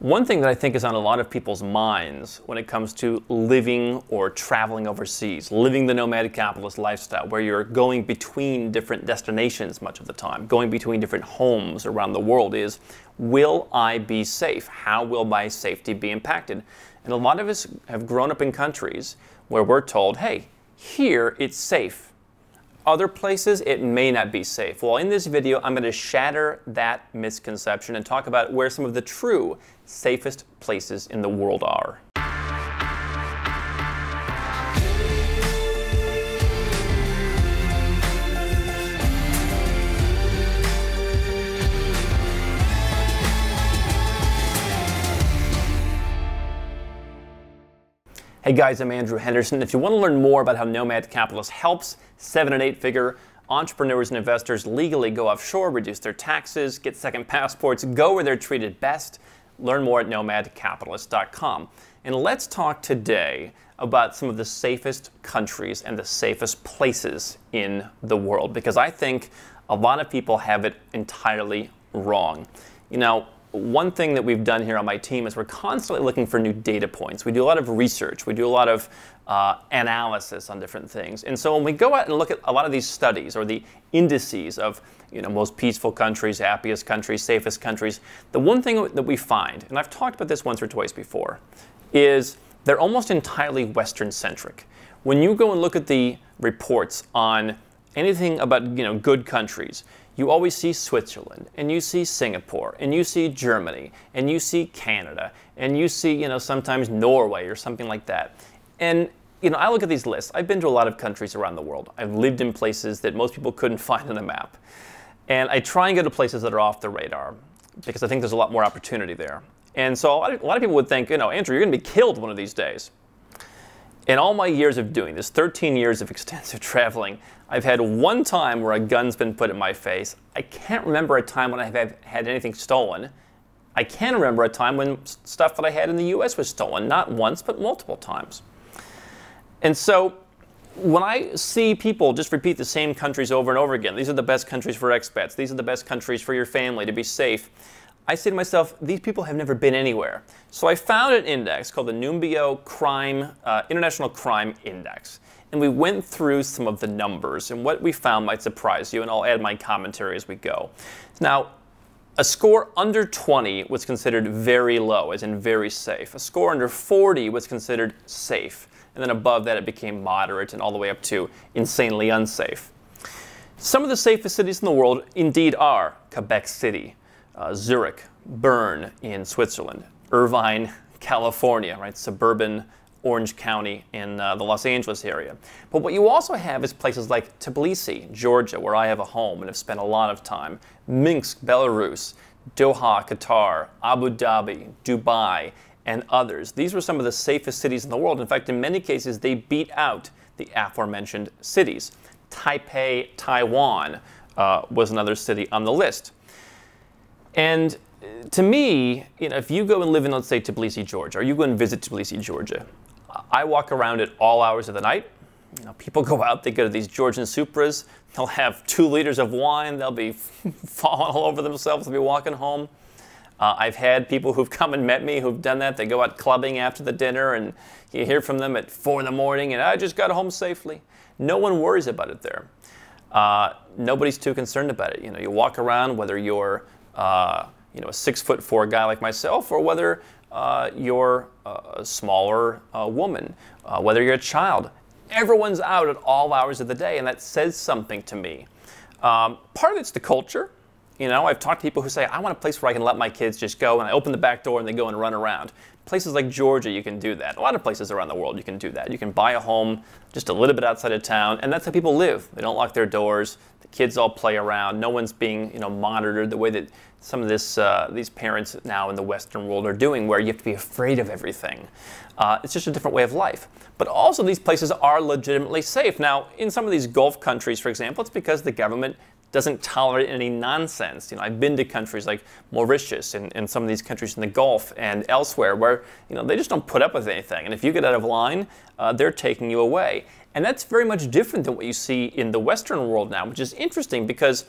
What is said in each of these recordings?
One thing that I think is on a lot of people's minds when it comes to living or traveling overseas, living the nomadic capitalist lifestyle, where you're going between different destinations much of the time, going between different homes around the world, is will I be safe? How will my safety be impacted? And a lot of us have grown up in countries where we're told, hey, here it's safe other places, it may not be safe. Well, in this video, I'm going to shatter that misconception and talk about where some of the true safest places in the world are. Hey guys, I'm Andrew Henderson. If you want to learn more about how Nomad Capitalist helps seven and eight figure entrepreneurs and investors legally go offshore, reduce their taxes, get second passports, go where they're treated best, learn more at nomadcapitalist.com. And let's talk today about some of the safest countries and the safest places in the world because I think a lot of people have it entirely wrong. You know, one thing that we've done here on my team is we're constantly looking for new data points. We do a lot of research, we do a lot of uh, analysis on different things. And so when we go out and look at a lot of these studies or the indices of you know, most peaceful countries, happiest countries, safest countries, the one thing that we find, and I've talked about this once or twice before, is they're almost entirely Western centric. When you go and look at the reports on anything about you know, good countries, you always see Switzerland, and you see Singapore, and you see Germany, and you see Canada, and you see, you know, sometimes Norway or something like that. And, you know, I look at these lists. I've been to a lot of countries around the world. I've lived in places that most people couldn't find on a map. And I try and go to places that are off the radar because I think there's a lot more opportunity there. And so a lot of people would think, you know, Andrew, you're going to be killed one of these days. In all my years of doing this, 13 years of extensive traveling, I've had one time where a gun's been put in my face. I can't remember a time when I've had anything stolen. I can remember a time when stuff that I had in the US was stolen, not once, but multiple times. And so when I see people just repeat the same countries over and over again, these are the best countries for expats, these are the best countries for your family to be safe, I say to myself, these people have never been anywhere. So I found an index called the Numbeo Crime, uh, International Crime Index and we went through some of the numbers. And what we found might surprise you, and I'll add my commentary as we go. Now, a score under 20 was considered very low, as in very safe. A score under 40 was considered safe. And then above that, it became moderate and all the way up to insanely unsafe. Some of the safest cities in the world indeed are Quebec City, uh, Zurich, Bern in Switzerland, Irvine, California, right? Suburban Orange County in uh, the Los Angeles area. But what you also have is places like Tbilisi, Georgia, where I have a home and have spent a lot of time, Minsk, Belarus, Doha, Qatar, Abu Dhabi, Dubai, and others. These were some of the safest cities in the world. In fact, in many cases, they beat out the aforementioned cities. Taipei, Taiwan uh, was another city on the list. And uh, to me, you know, if you go and live in, let's say, Tbilisi, Georgia, or you go and visit Tbilisi, Georgia, I walk around at all hours of the night. You know, people go out, they go to these Georgian Supras, they'll have two liters of wine, they'll be falling all over themselves, they'll be walking home. Uh, I've had people who've come and met me who've done that. They go out clubbing after the dinner, and you hear from them at four in the morning, and I just got home safely. No one worries about it there. Uh, nobody's too concerned about it. You know, you walk around, whether you're uh, you know a six foot four guy like myself, or whether uh, you're a smaller uh, woman, uh, whether you're a child. Everyone's out at all hours of the day, and that says something to me. Um, part of it's the culture. You know, I've talked to people who say, I want a place where I can let my kids just go, and I open the back door and they go and run around. Places like Georgia, you can do that. A lot of places around the world, you can do that. You can buy a home just a little bit outside of town, and that's how people live. They don't lock their doors. Kids all play around. No one's being, you know, monitored the way that some of this, uh, these parents now in the Western world are doing, where you have to be afraid of everything. Uh, it's just a different way of life. But also, these places are legitimately safe. Now, in some of these Gulf countries, for example, it's because the government doesn't tolerate any nonsense. You know, I've been to countries like Mauritius and, and some of these countries in the Gulf and elsewhere where you know they just don't put up with anything. And if you get out of line, uh, they're taking you away. And that's very much different than what you see in the Western world now, which is interesting because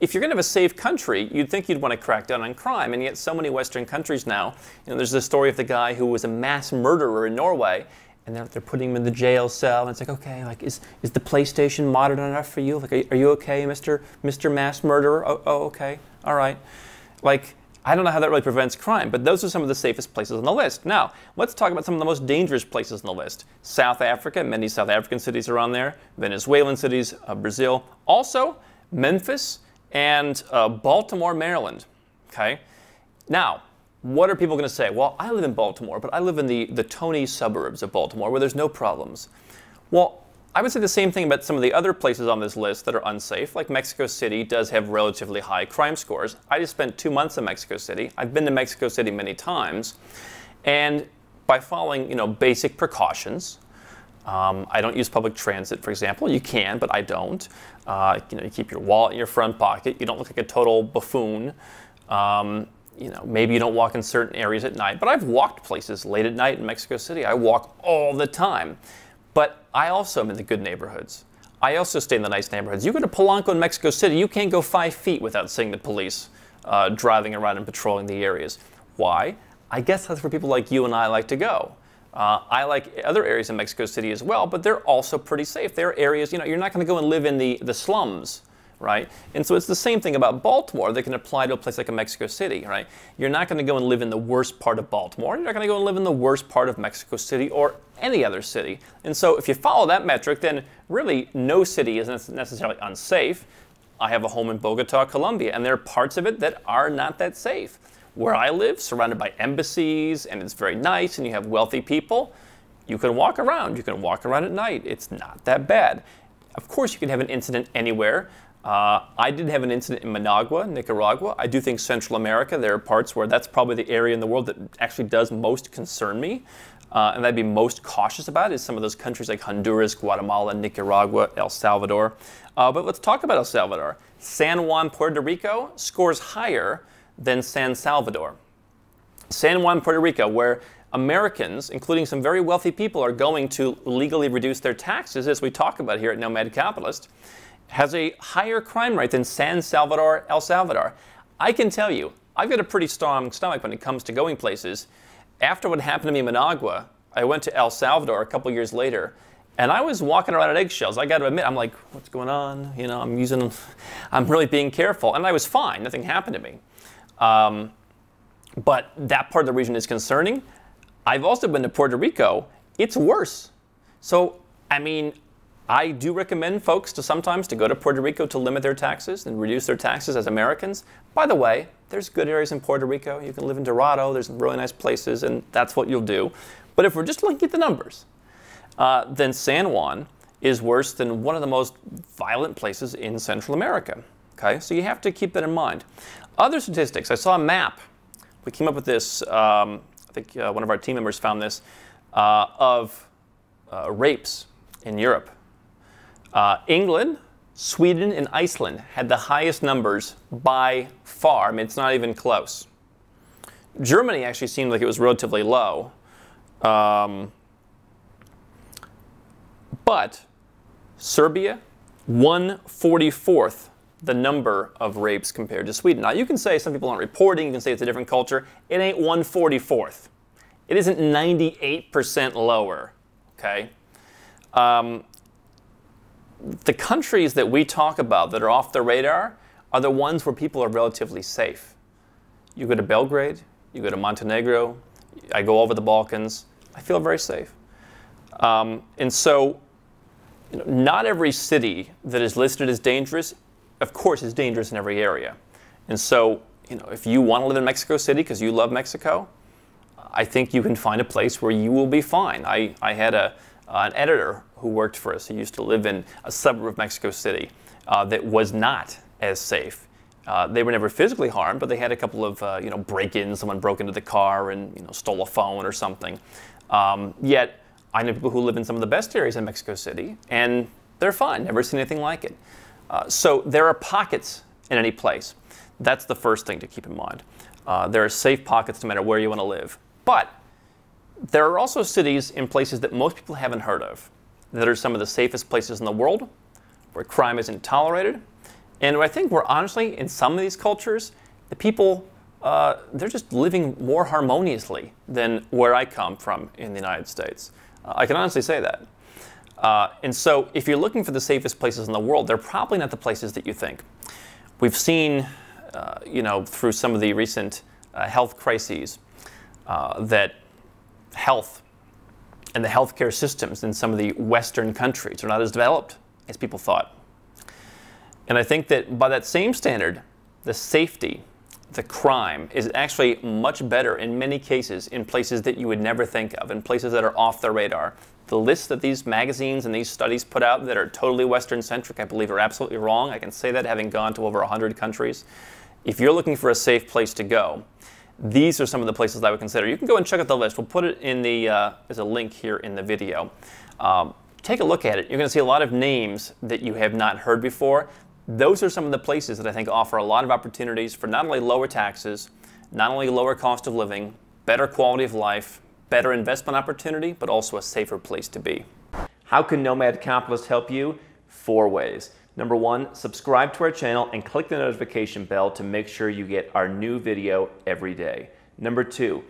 if you're going to have a safe country, you'd think you'd want to crack down on crime, and yet so many Western countries now, you know, there's the story of the guy who was a mass murderer in Norway, and they're, they're putting him in the jail cell, and it's like, okay, like, is, is the PlayStation modern enough for you? Like, are, are you okay, Mr. Mr. Mass Murderer? Oh, oh, okay, all right. Like, I don't know how that really prevents crime, but those are some of the safest places on the list. Now, let's talk about some of the most dangerous places on the list. South Africa, many South African cities are on there, Venezuelan cities, uh, Brazil. Also, Memphis and uh, Baltimore, Maryland. Okay? Now, what are people going to say? Well, I live in Baltimore, but I live in the, the Tony suburbs of Baltimore where there's no problems. Well, I would say the same thing about some of the other places on this list that are unsafe, like Mexico City does have relatively high crime scores. I just spent two months in Mexico City. I've been to Mexico City many times. And by following you know, basic precautions, um, I don't use public transit, for example. You can, but I don't. Uh, you know, you keep your wallet in your front pocket. You don't look like a total buffoon. Um, you know, maybe you don't walk in certain areas at night, but I've walked places late at night in Mexico City. I walk all the time. But I also am in the good neighborhoods. I also stay in the nice neighborhoods. You go to Polanco in Mexico City, you can't go five feet without seeing the police uh, driving around and patrolling the areas. Why? I guess that's where people like you and I like to go. Uh, I like other areas in Mexico City as well, but they're also pretty safe. They're areas, you know, you're not going to go and live in the, the slums right? And so it's the same thing about Baltimore that can apply to a place like a Mexico City, right? You're not going to go and live in the worst part of Baltimore. You're not going to go and live in the worst part of Mexico City or any other city. And so if you follow that metric, then really no city is necessarily unsafe. I have a home in Bogota, Colombia, and there are parts of it that are not that safe. Where I live, surrounded by embassies, and it's very nice, and you have wealthy people, you can walk around. You can walk around at night. It's not that bad. Of course, you can have an incident anywhere, uh, I did have an incident in Managua, Nicaragua. I do think Central America, there are parts where that's probably the area in the world that actually does most concern me. Uh, and I'd be most cautious about is some of those countries like Honduras, Guatemala, Nicaragua, El Salvador. Uh, but let's talk about El Salvador. San Juan, Puerto Rico scores higher than San Salvador. San Juan, Puerto Rico, where Americans, including some very wealthy people, are going to legally reduce their taxes, as we talk about here at Nomad Capitalist has a higher crime rate than San Salvador, El Salvador. I can tell you, I've got a pretty strong stomach when it comes to going places. After what happened to me in Managua, I went to El Salvador a couple years later, and I was walking around on eggshells. I got to admit, I'm like, what's going on? You know, I'm using, I'm really being careful, and I was fine. Nothing happened to me. Um, but that part of the region is concerning. I've also been to Puerto Rico. It's worse. So, I mean, I do recommend folks to sometimes to go to Puerto Rico to limit their taxes and reduce their taxes as Americans. By the way, there's good areas in Puerto Rico. You can live in Dorado. There's really nice places, and that's what you'll do. But if we're just looking at the numbers, uh, then San Juan is worse than one of the most violent places in Central America. Okay, so you have to keep that in mind. Other statistics. I saw a map. We came up with this. Um, I think uh, one of our team members found this uh, of uh, rapes in Europe uh, England, Sweden, and Iceland had the highest numbers by far. I mean, it's not even close. Germany actually seemed like it was relatively low. Um, but Serbia, 144th the number of rapes compared to Sweden. Now, you can say some people aren't reporting, you can say it's a different culture. It ain't 144th. It isn't 98% lower, okay? Um, the countries that we talk about that are off the radar are the ones where people are relatively safe. You go to Belgrade, you go to Montenegro, I go over the Balkans, I feel very safe. Um, and so, you know, not every city that is listed as dangerous, of course, is dangerous in every area. And so, you know, if you want to live in Mexico City because you love Mexico, I think you can find a place where you will be fine. I, I had a, an editor who worked for us. He used to live in a suburb of Mexico City uh, that was not as safe. Uh, they were never physically harmed, but they had a couple of uh, you know break-ins. Someone broke into the car and you know stole a phone or something. Um, yet I know people who live in some of the best areas in Mexico City, and they're fine. Never seen anything like it. Uh, so there are pockets in any place. That's the first thing to keep in mind. Uh, there are safe pockets no matter where you want to live. But there are also cities in places that most people haven't heard of that are some of the safest places in the world, where crime isn't tolerated, And I think we're honestly, in some of these cultures, the people, uh, they're just living more harmoniously than where I come from in the United States. Uh, I can honestly say that. Uh, and so, if you're looking for the safest places in the world, they're probably not the places that you think. We've seen, uh, you know, through some of the recent uh, health crises, uh, that health and the healthcare systems in some of the Western countries are not as developed as people thought. And I think that by that same standard, the safety, the crime is actually much better in many cases in places that you would never think of, in places that are off the radar. The lists that these magazines and these studies put out that are totally Western centric, I believe, are absolutely wrong. I can say that having gone to over 100 countries. If you're looking for a safe place to go, these are some of the places I would consider. You can go and check out the list. We'll put it in the, uh, as a link here in the video. Um, take a look at it. You're going to see a lot of names that you have not heard before. Those are some of the places that I think offer a lot of opportunities for not only lower taxes, not only lower cost of living, better quality of life, better investment opportunity, but also a safer place to be. How can Nomad Capitalist help you? Four ways. Number one, subscribe to our channel and click the notification bell to make sure you get our new video every day. Number two,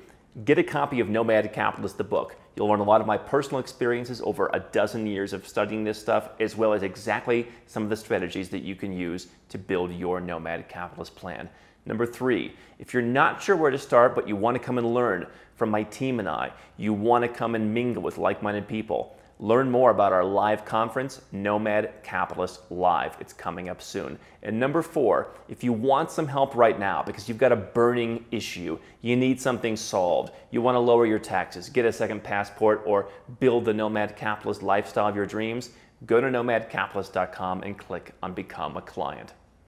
get a copy of Nomad Capitalist, the book. You'll learn a lot of my personal experiences over a dozen years of studying this stuff, as well as exactly some of the strategies that you can use to build your Nomad Capitalist plan. Number three, if you're not sure where to start, but you want to come and learn from my team and I, you want to come and mingle with like minded people, Learn more about our live conference, Nomad Capitalist Live. It's coming up soon. And number four, if you want some help right now because you've got a burning issue, you need something solved, you want to lower your taxes, get a second passport, or build the Nomad Capitalist lifestyle of your dreams, go to nomadcapitalist.com and click on Become a Client.